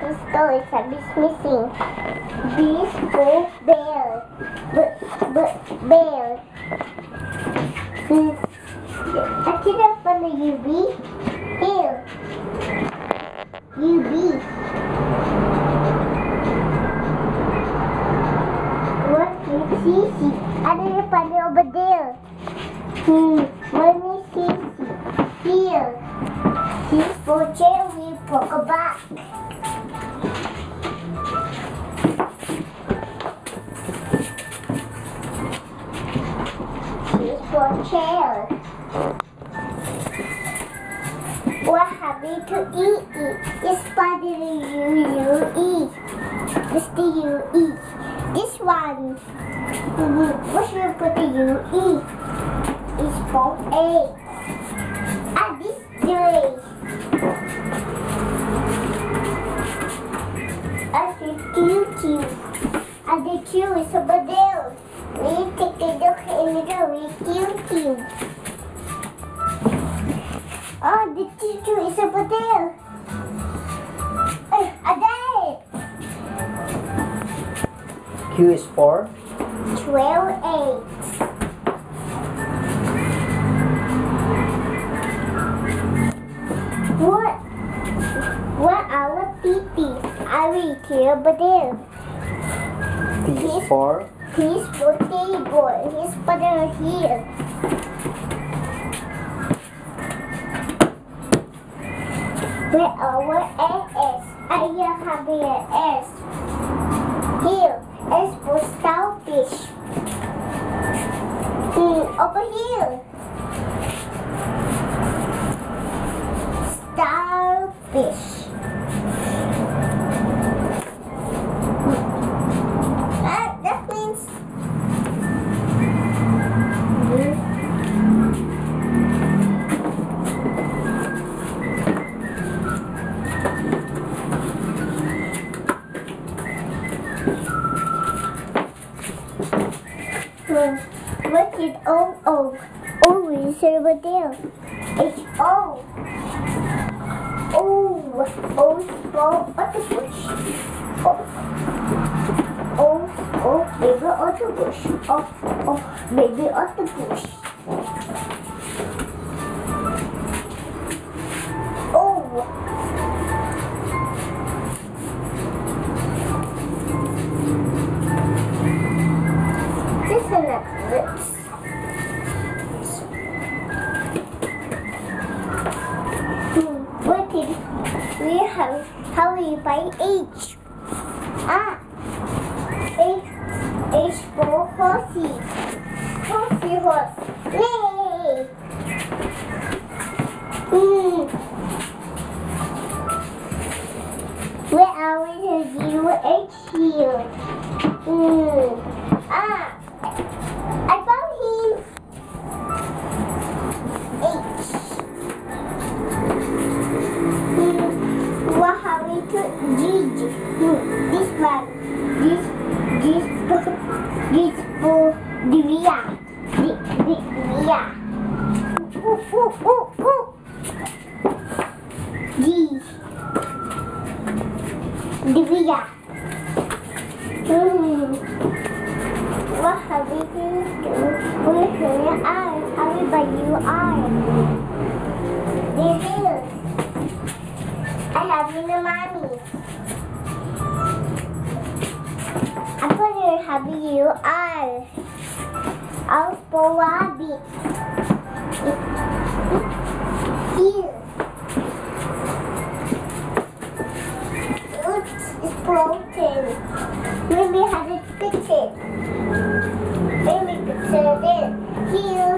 this story that is missing. This for bear. B b bear. I that's from the UV. Here. UV. What is Sisi? Ada depan dia over there. Hmm. What we to eat? eat? It's part of you you eat. This the you eat. This one. Mhm. What should put the you eat? It's for egg. Ah, this three. I see two two. And the two is over there. We take a look in the two two. Oh, the two is over there. Uh, there. Q is for Twelve eight. What? What our pee I read here over there. T is for He's for table. He's putting here. Where our S? I here have an S. Here. Is O O? O is over there. It's O. O. O is for octopus. O. Oh, oh, baby octopus. Oh, oh, baby octopus. How we by H? Ah. H H for horsey. Horsey horse. Yay! Hmm. Where are we to do H here? Hmm. Ah. Ooh, ooh. G. Divya. What have we to do? We're eyes. Are we you? There is. I have you mommy. I'm gonna have you eyes. I'll broken. Maybe have it. Maybe fix it. Here.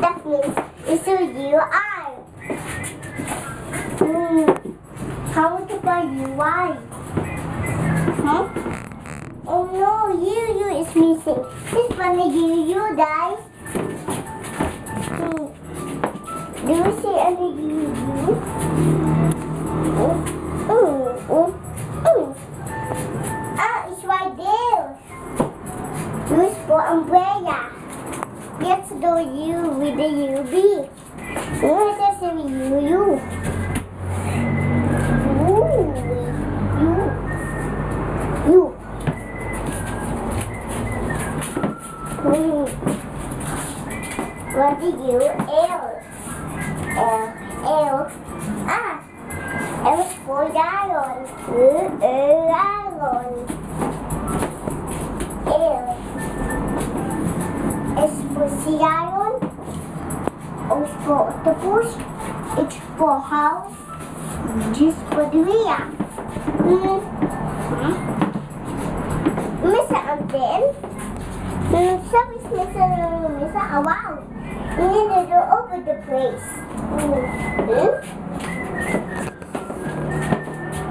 That means it's a are. Hmm. How to buy why? Huh? Oh no, you you is missing. This one is you you guys. Do you see any you you? Oh, oh, oh, oh. Ah, it's right there. Use for umbrella. Let's do you with the UV. What does the Ooh, you, you. Hmm. What did you L? L, L. Ah, L for lion. Uh, lion. L. S for sea lion. O for octopus. H for house. G for again. Hmm, so is Miss A wow. We need to go over the place. Hmm.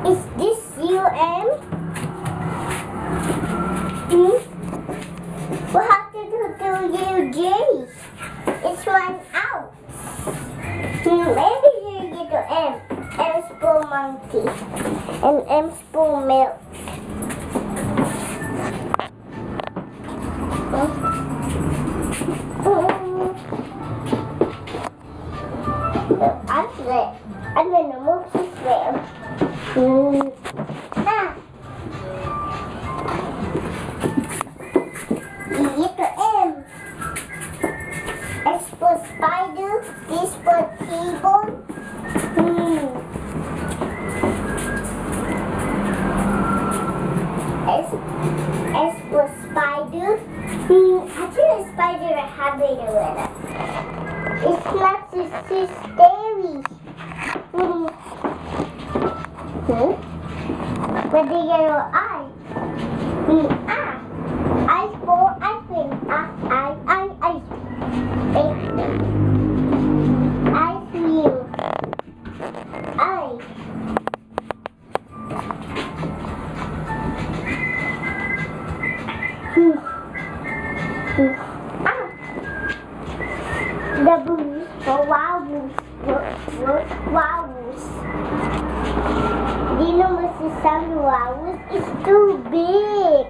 Is this you, UM? Hmm? What happened to do the UJ? It's one out. Hmm, maybe you get to M. M for monkey. And M for milk. Actually, I'm gonna move this way. Hmm? With the yellow eye. Hmm. Ah. Ice for ice cream. Ah, I, I, ice. Ice Ice cream. Ice. Hmm. Hmm. Ah. The booze for wild moose. Wild Wild moose is too big?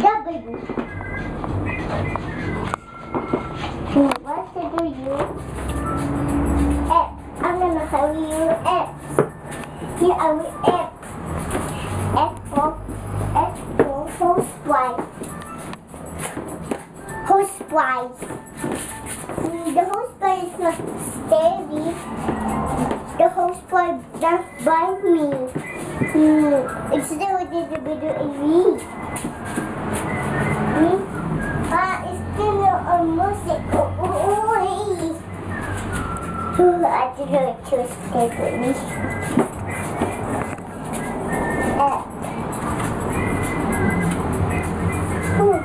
W. What to do you? F. I'm gonna tell you F. Here I will F. F for F for. Housewife. Mm, The housewife is not steady. The housewife just by me. Hmm. It's the way to do it. Hmm? Ah, it's still a music. Oh, oh, oh, hey. Ooh, I didn't know it was me. Uh,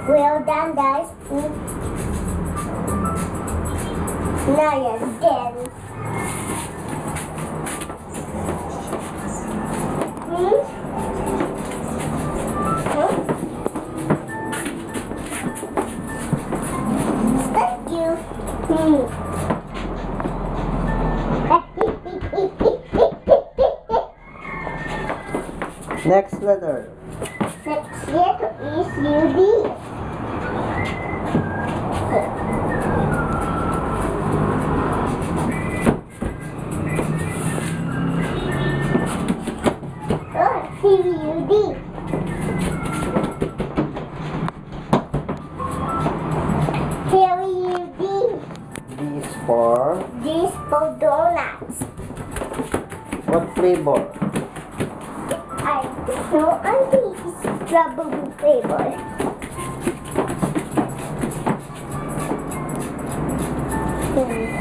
well done, guys. Hmm. Now you're dead. What flavor? I don't know. I think it's strawberry flavor. Hmm.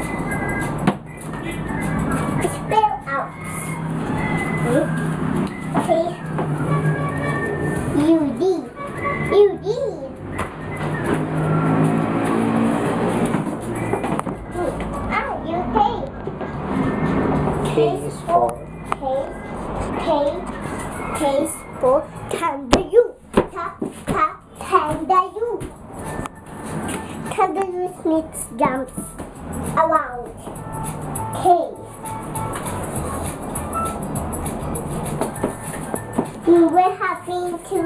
We're having to,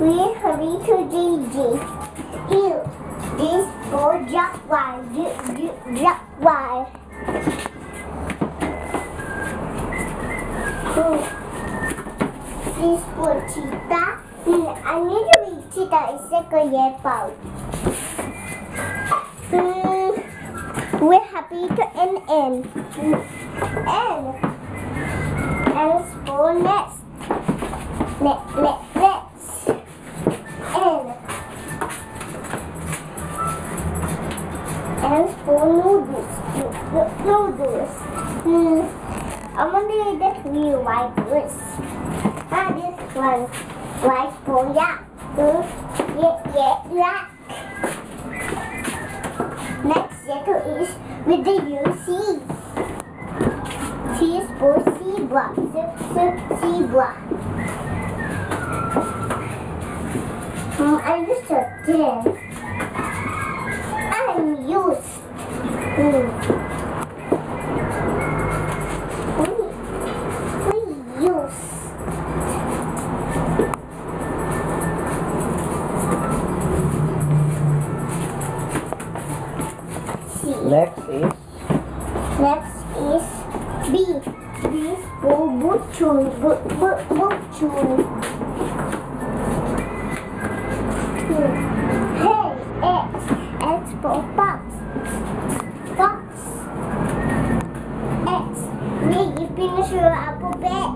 we're having to GG. Here, this for Jaguar, Jaguar. Hmm. This for cheetah. Hmm, I need to read cheetah. It's like a yellow. Hmm. We're happy to end. End. And it's for. Next, next. End. And it's for noodles. No- no- Noodles. Hmm. I'm gonna do the three white words. Ah, this one. White for yak. Hmm. Yeah, yeah, yak. Next letter is with the U C. C is for zebra. Z- z- zebra. I just a ten. I'm used. Hey, X. X for fox. Fox. X. May you finish your alphabet?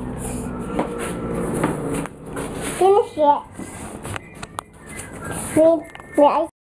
Finish it. May I